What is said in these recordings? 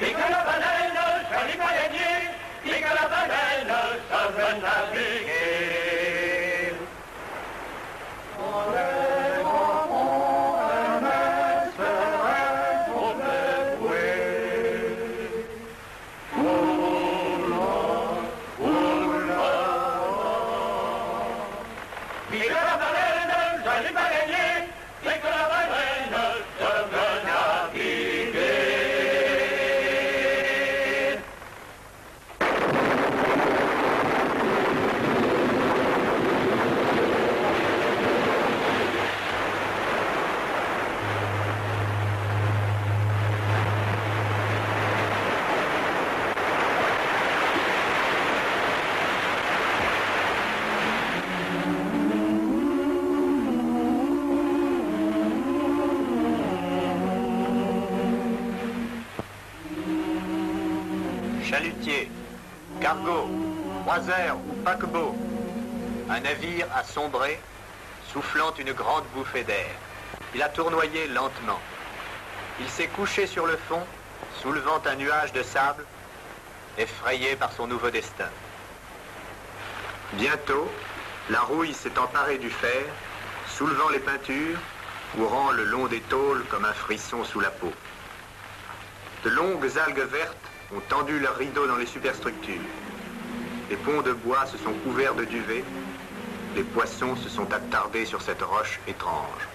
Nicola Banana, Charlie Pioneer, Nicola Chalutier, cargo, croiseur ou paquebot, un navire a sombré, soufflant une grande bouffée d'air. Il a tournoyé lentement. Il s'est couché sur le fond, soulevant un nuage de sable, effrayé par son nouveau destin. Bientôt, la rouille s'est emparée du fer, soulevant les peintures, courant le long des tôles comme un frisson sous la peau. De longues algues vertes ont tendu leurs rideaux dans les superstructures. Les ponts de bois se sont couverts de duvet. Les poissons se sont attardés sur cette roche étrange.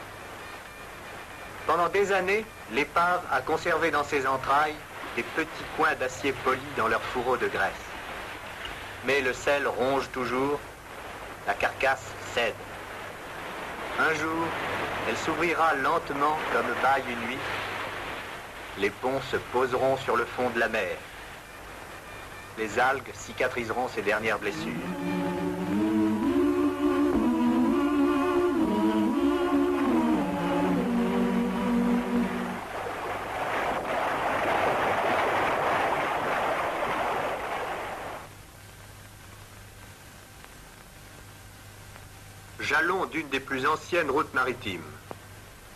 Pendant des années, l'épave a conservé dans ses entrailles des petits coins d'acier poli dans leur fourreau de graisse. Mais le sel ronge toujours, la carcasse cède. Un jour, elle s'ouvrira lentement comme baille une nuit. Les ponts se poseront sur le fond de la mer. Les algues cicatriseront ses dernières blessures. Jalon d'une des plus anciennes routes maritimes.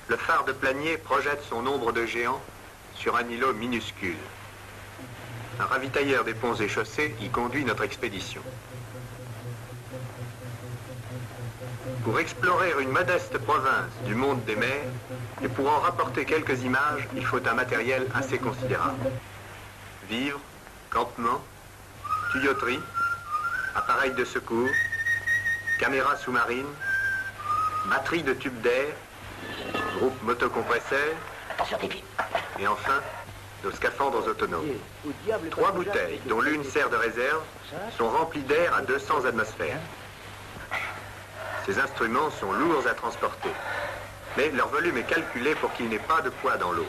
Le phare de Planier projette son ombre de géant sur un îlot minuscule. Un ravitailleur des ponts et chaussées y conduit notre expédition. Pour explorer une modeste province du monde des mers et pour en rapporter quelques images, il faut un matériel assez considérable. Vivres, campement, tuyauterie, appareils de secours, caméras sous-marines, batterie de tubes d'air, groupe motocompresseur, Attention. Et enfin, nos scaphandres autonomes. Trois bouteilles, dont l'une sert de réserve, sont remplies d'air à 200 atmosphères. Ces instruments sont lourds à transporter, mais leur volume est calculé pour qu'il n'ait pas de poids dans l'eau.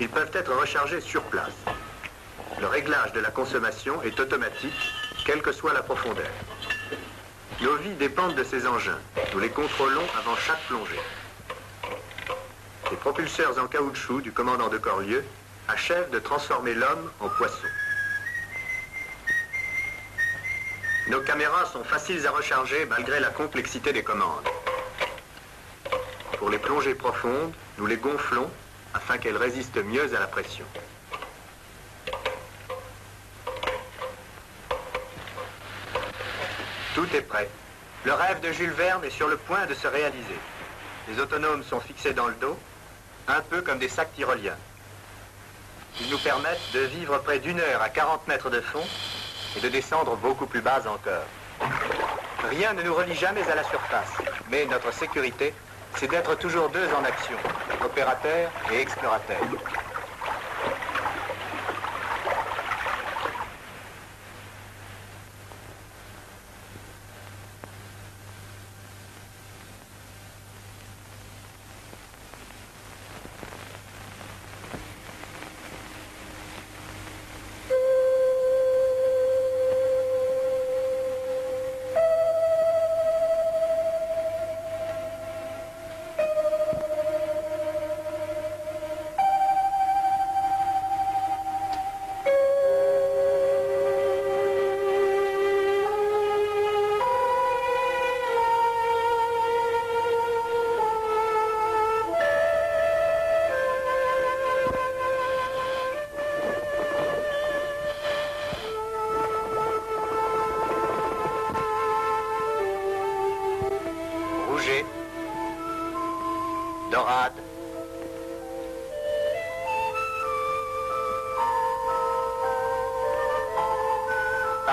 Ils peuvent être rechargés sur place. Le réglage de la consommation est automatique, quelle que soit la profondeur. Nos vies dépendent de ces engins. Nous les contrôlons avant chaque plongée. Les propulseurs en caoutchouc du commandant de Corlieu achèvent de transformer l'homme en poisson. Nos caméras sont faciles à recharger malgré la complexité des commandes. Pour les plongées profondes, nous les gonflons afin qu'elles résistent mieux à la pression. Tout est prêt. Le rêve de Jules Verne est sur le point de se réaliser. Les autonomes sont fixés dans le dos, un peu comme des sacs tyroliens. Ils nous permettent de vivre près d'une heure à 40 mètres de fond et de descendre beaucoup plus bas encore. Rien ne nous relie jamais à la surface, mais notre sécurité, c'est d'être toujours deux en action, opérateurs et explorateurs.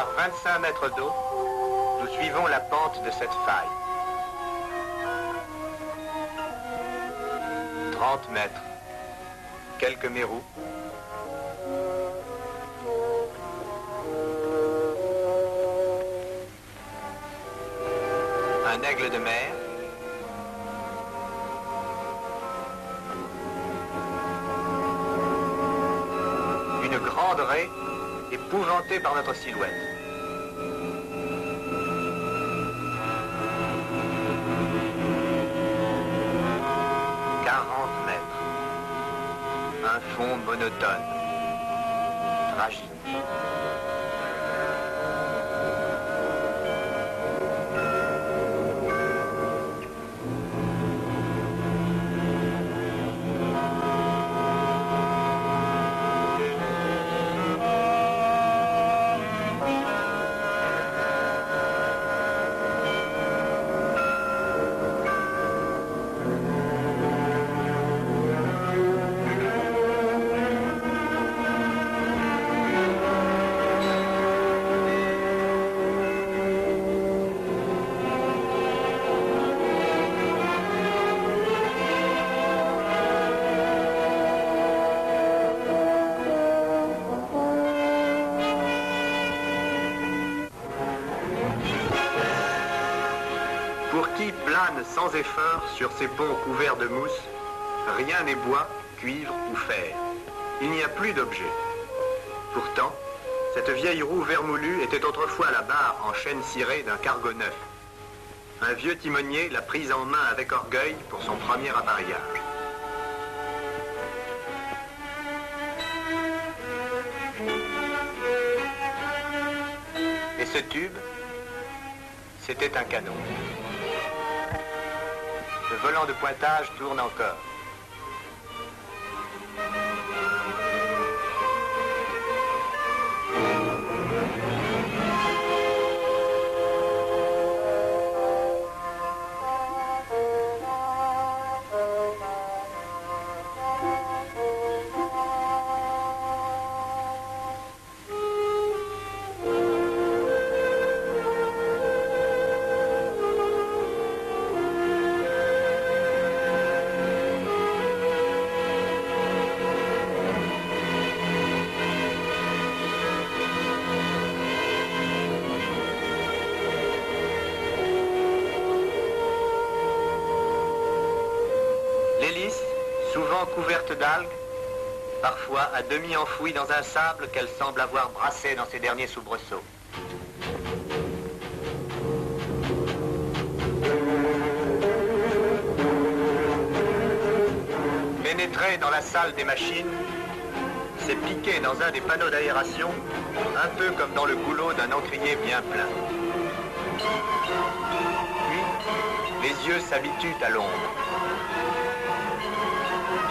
Par 25 mètres d'eau, nous suivons la pente de cette faille. 30 mètres. Quelques mérous. Un aigle de mer. Une grande raie épouvantée par notre silhouette. Fond monotone. Tragique. Sans effort sur ces ponts couverts de mousse, rien n'est bois, cuivre ou fer. Il n'y a plus d'objet. Pourtant, cette vieille roue vermoulue était autrefois la barre en chêne ciré d'un cargo neuf. Un vieux timonier l'a prise en main avec orgueil pour son premier appareillage. Et ce tube, c'était un canon. Le volant de pointage tourne encore. Couverte d'algues, parfois à demi enfouie dans un sable qu'elle semble avoir brassé dans ses derniers soubresauts. Pénétrer dans la salle des machines, c'est piquer dans un des panneaux d'aération, un peu comme dans le goulot d'un encrier bien plein. Puis, les yeux s'habituent à l'ombre.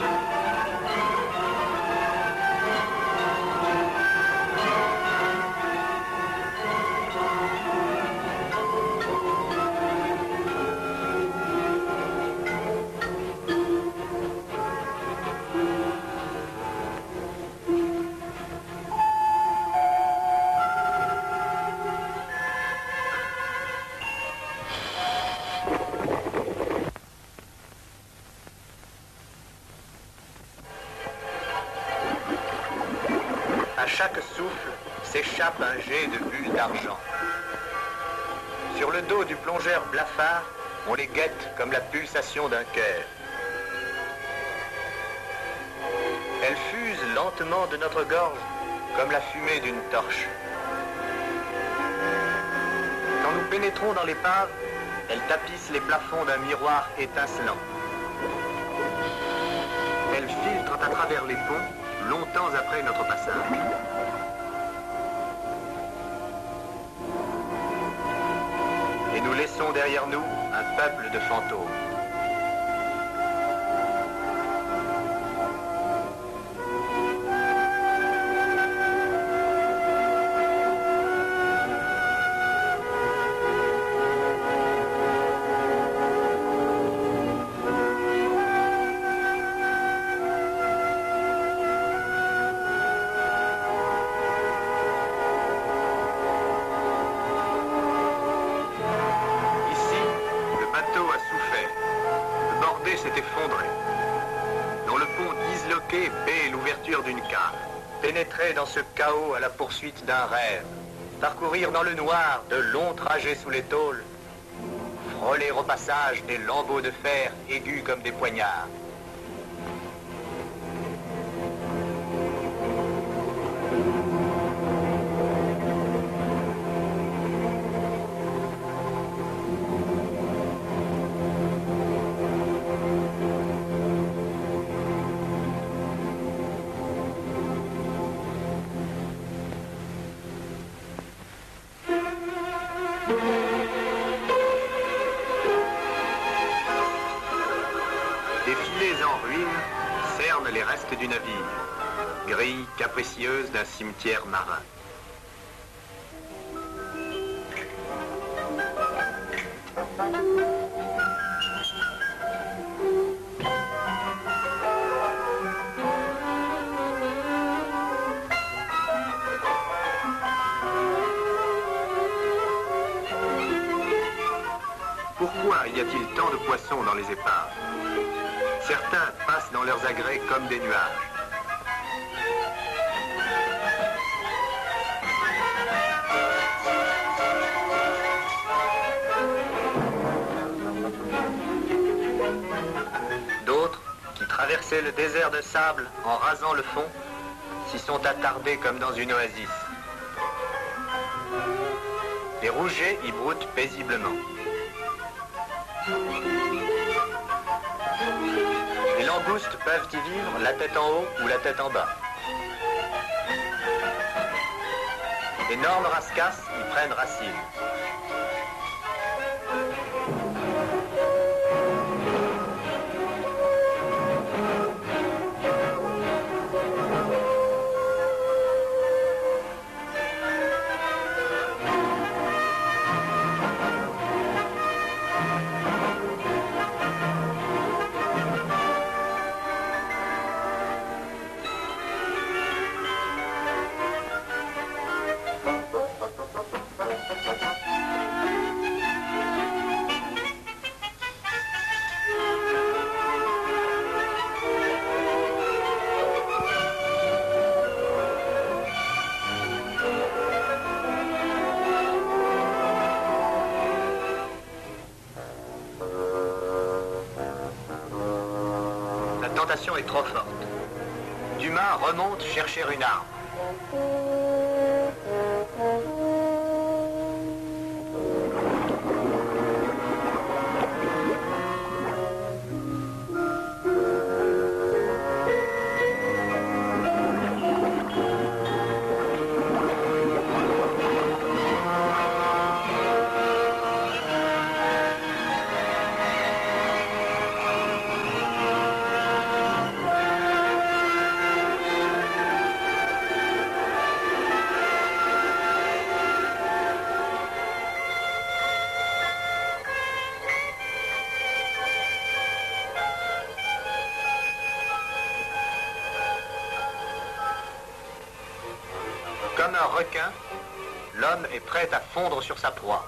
À chaque souffle s'échappe un jet de bulles d'argent. Sur le dos du plongeur blafard, on les guette comme la pulsation d'un cœur. Elles fusent lentement de notre gorge comme la fumée d'une torche. Quand nous pénétrons dans l'épave, elles tapissent les plafonds d'un miroir étincelant. Elles filtrent à travers les ponts longtemps après notre passage. Et nous laissons derrière nous un peuple de fantômes. D'un rêve. Parcourir dans le noir de longs trajets sous les tôles. Frôler au passage des lambeaux de fer aigus comme des poignards. Du navire, grille capricieuse d'un cimetière marin. Pourquoi y a-t-il tant de poissons dans les épaves? Certains passent dans leurs agrès comme des nuages. D'autres, qui traversaient le désert de sable en rasant le fond, s'y sont attardés comme dans une oasis. Les rougets y broutent paisiblement. Les langoustes peuvent y vivre la tête en haut ou la tête en bas. D'énormes rascasses y prennent racine. Tentation est trop forte. Dumas remonte chercher une arme. Un requin, l'homme est prêt à fondre sur sa proie.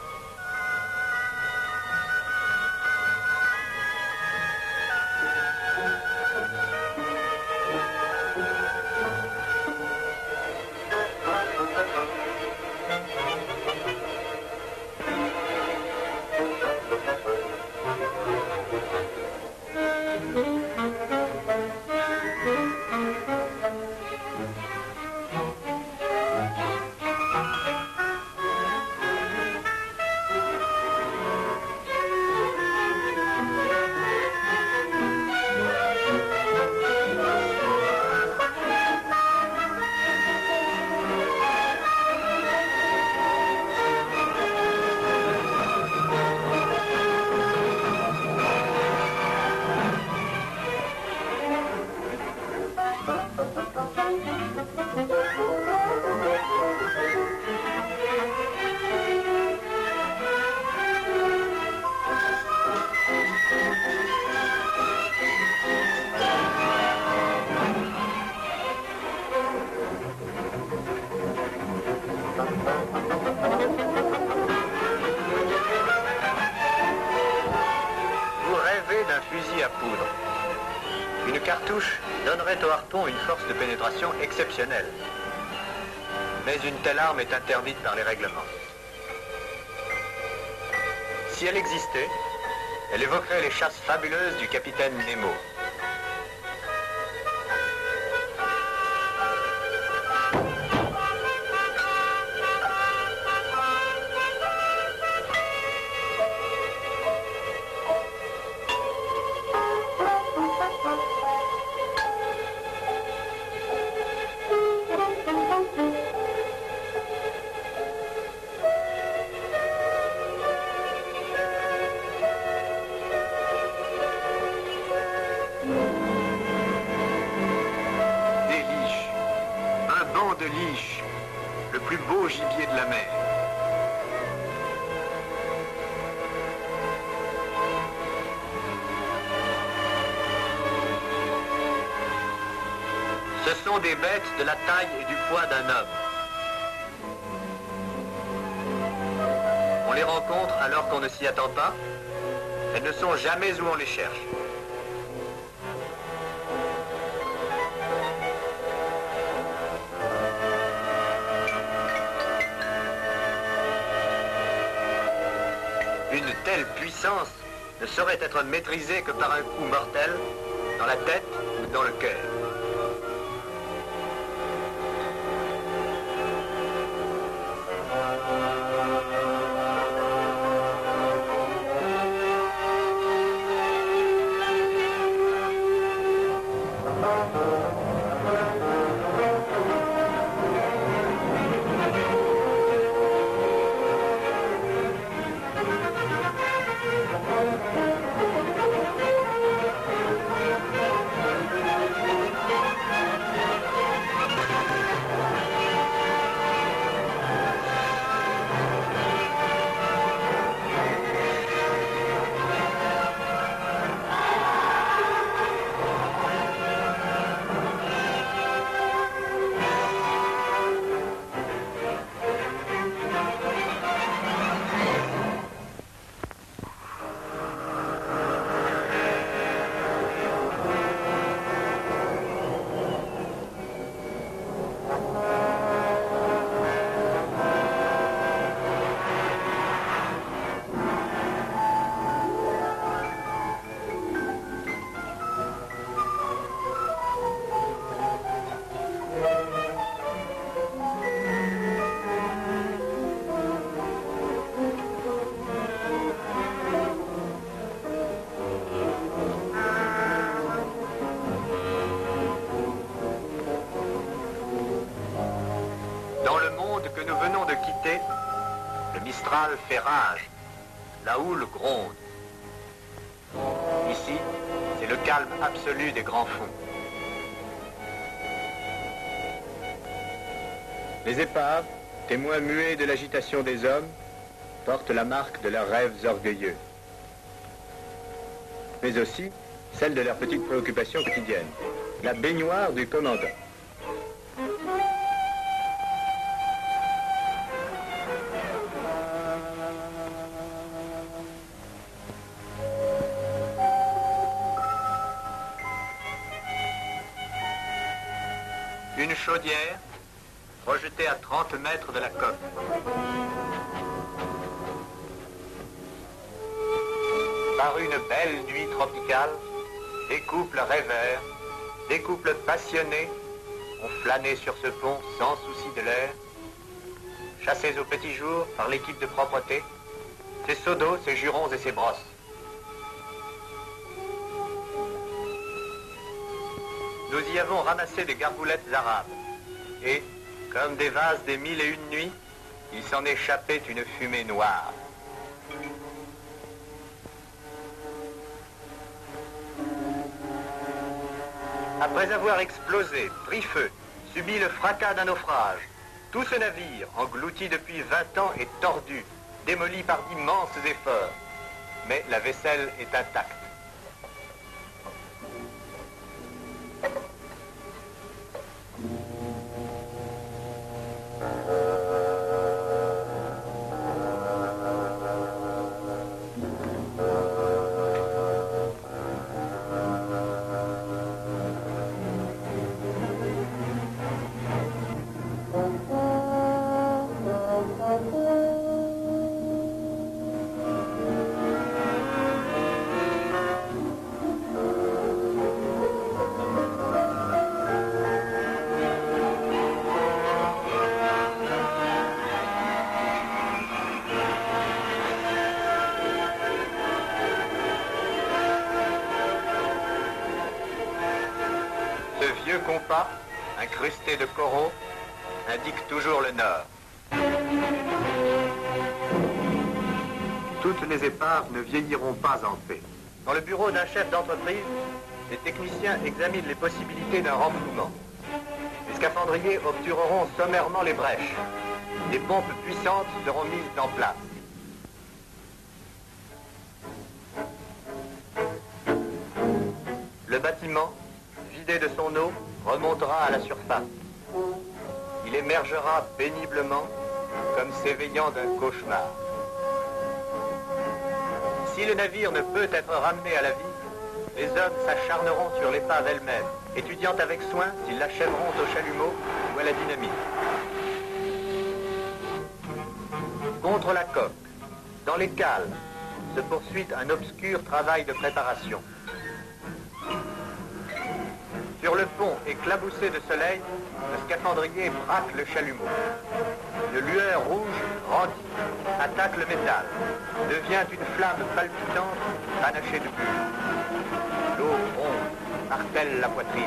Une force de pénétration exceptionnelle? Mais une telle arme est interdite par les règlements. Si elle existait, elle évoquerait les chasses fabuleuses du capitaine Nemo. Des bêtes de la taille et du poids d'un homme. On les rencontre alors qu'on ne s'y attend pas. Elles ne sont jamais où on les cherche. Une telle puissance ne saurait être maîtrisée que par un coup mortel dans la tête ou dans le cœur. Fait rage, la houle gronde. Ici, c'est le calme absolu des grands fonds. Les épaves, témoins muets de l'agitation des hommes, portent la marque de leurs rêves orgueilleux. Mais aussi celle de leurs petites préoccupations quotidiennes. La baignoire du commandant. Projetée à 30 mètres de la coque. Par une belle nuit tropicale, des couples rêveurs, des couples passionnés ont flâné sur ce pont sans souci de l'air, chassés au petit jour par l'équipe de propreté, ses seaux d'eau, ses jurons et ses brosses. Nous y avons ramassé des garboulettes arabes. Et, comme des vases des mille et une nuits, il s'en échappait une fumée noire. Après avoir explosé, pris feu, subi le fracas d'un naufrage, tout ce navire, englouti depuis 20 ans, est tordu, démoli par d'immenses efforts. Mais la vaisselle est intacte. Compas, incrusté de coraux, indique toujours le nord. Toutes les épaves ne vieilliront pas en paix. Dans le bureau d'un chef d'entreprise, les techniciens examinent les possibilités d'un renflouement. Les scaphandriers obtureront sommairement les brèches. Des pompes puissantes seront mises en place. Le bâtiment, vidé de son eau, remontera à la surface. Il émergera péniblement comme s'éveillant d'un cauchemar. Si le navire ne peut être ramené à la vie, les hommes s'acharneront sur l'épave elle-même, étudiant avec soin s'ils l'achèveront au chalumeau ou à la dynamite. Contre la coque, dans les cales, se poursuit un obscur travail de préparation. Sur le pont éclaboussé de soleil, le scaphandrier braque le chalumeau. Une lueur rouge grandit, attaque le métal, devient une flamme palpitante, panachée de bulle. L'eau ronde, martèle la poitrine.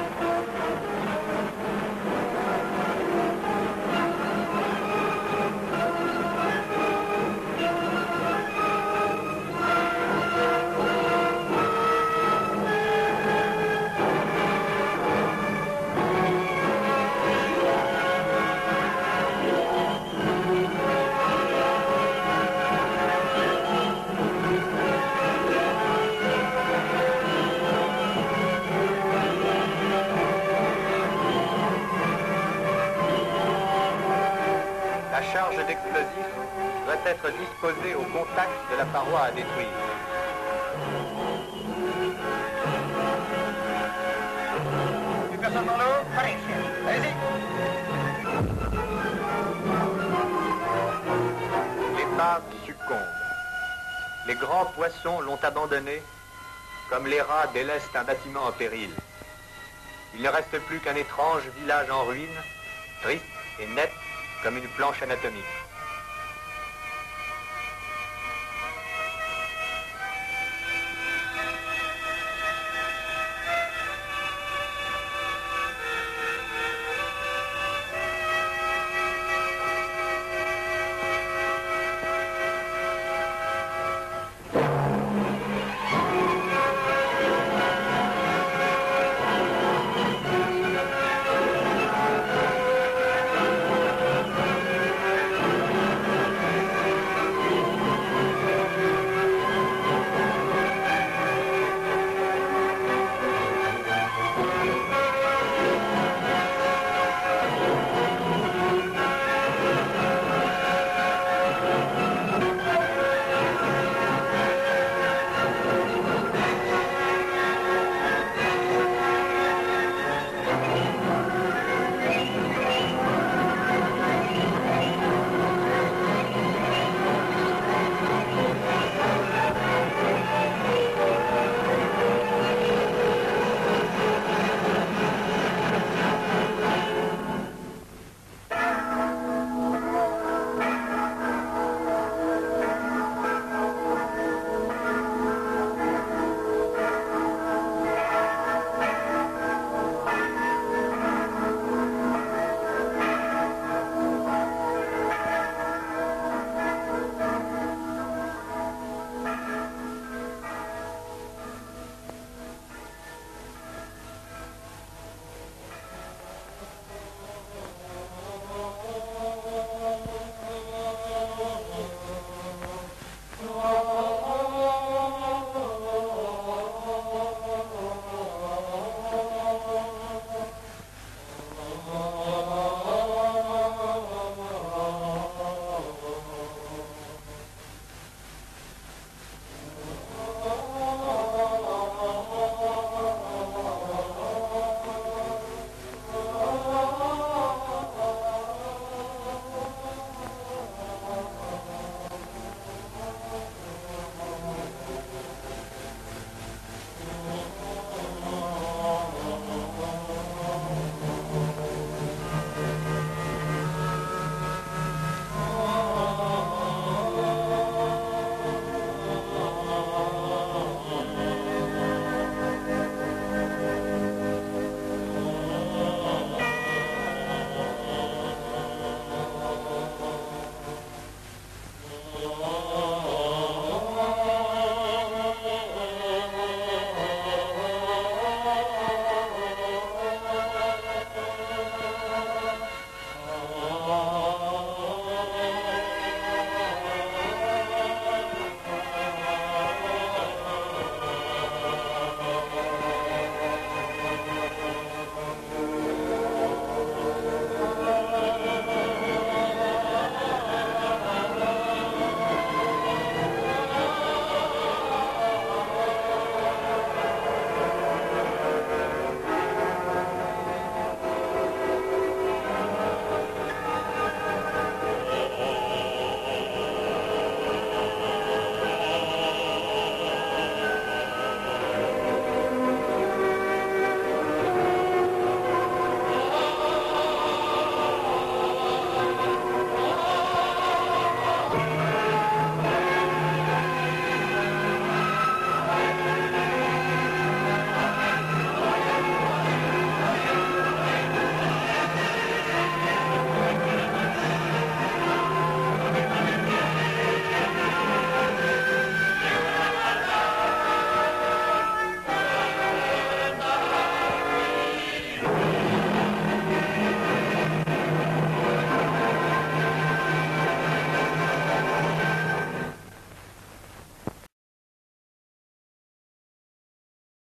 Être disposée au contact de la paroi à détruire. Plus personne dans l'eau Allez, allez-y. L'épave succombe. Les grands poissons l'ont abandonnée, comme les rats délaissent un bâtiment en péril. Il ne reste plus qu'un étrange village en ruine, triste et net comme une planche anatomique.